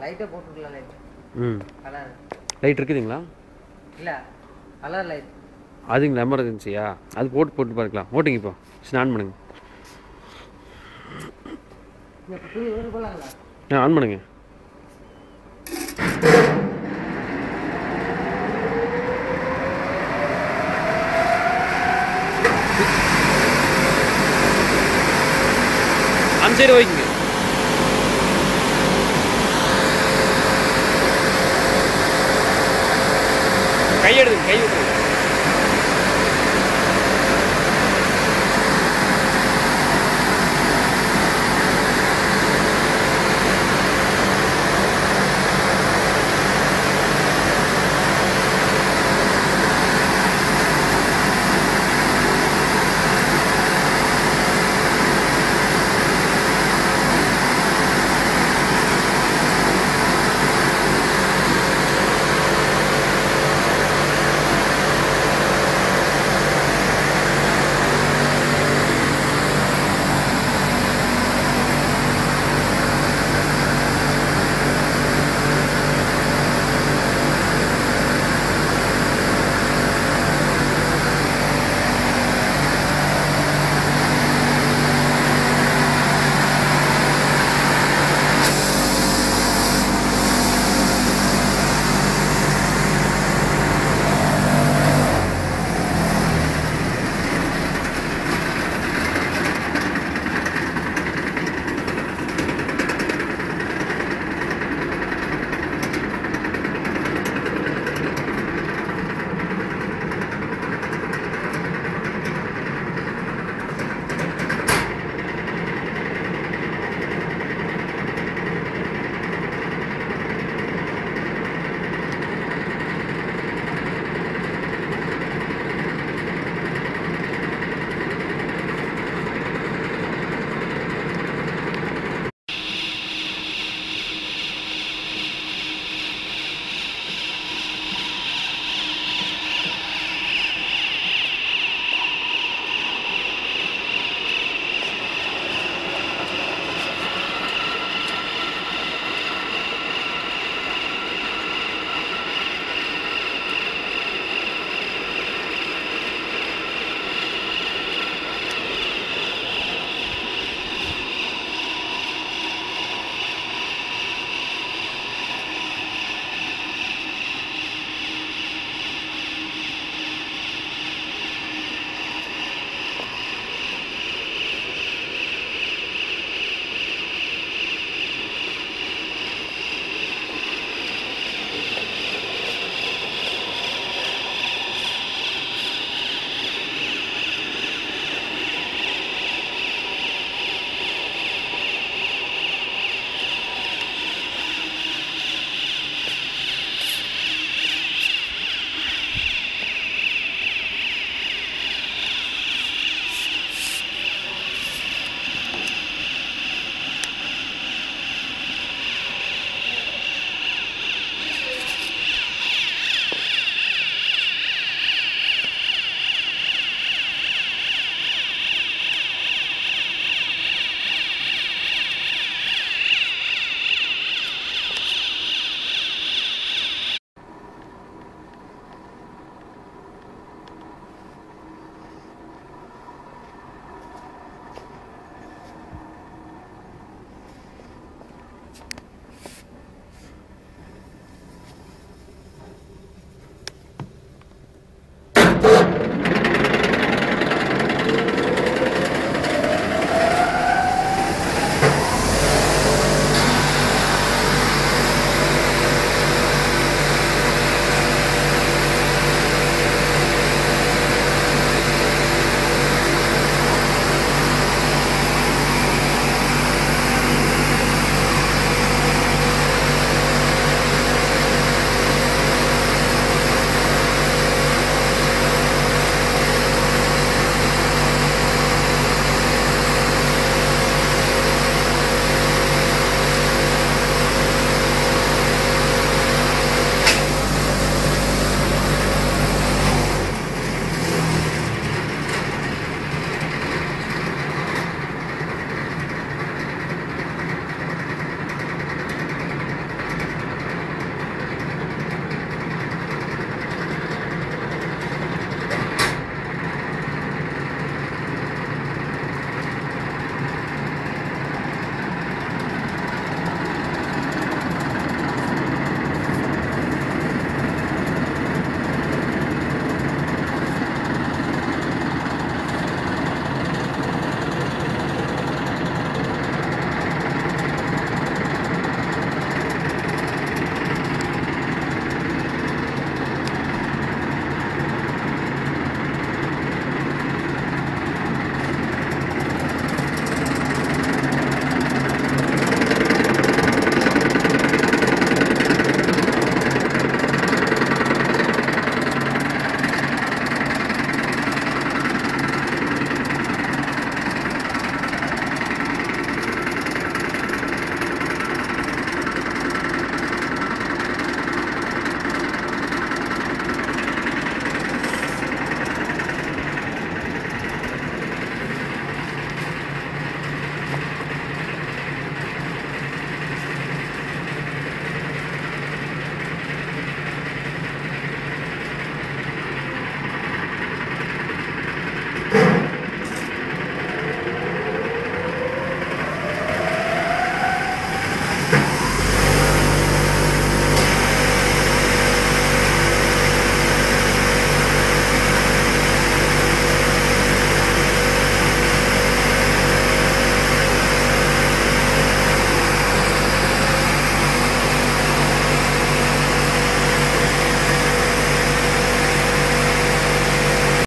லைட்டை போட்டுருக்கலாம் லைட் ம். கலர் லைட் இருக்குதுங்களா? இல்லை கலர் லைட் அதுங்களா எமர்ஜென்சியா அது போட்டு போட்டு பார்க்கலாம். ஓட்டுங்க இப்போ. ஸ்நான் பண்ணுங்க. ஆ ஆன் பண்ணுங்க. அந்த சைடு வைக்குங்க கை எடுங்க கை விட்டுருங்க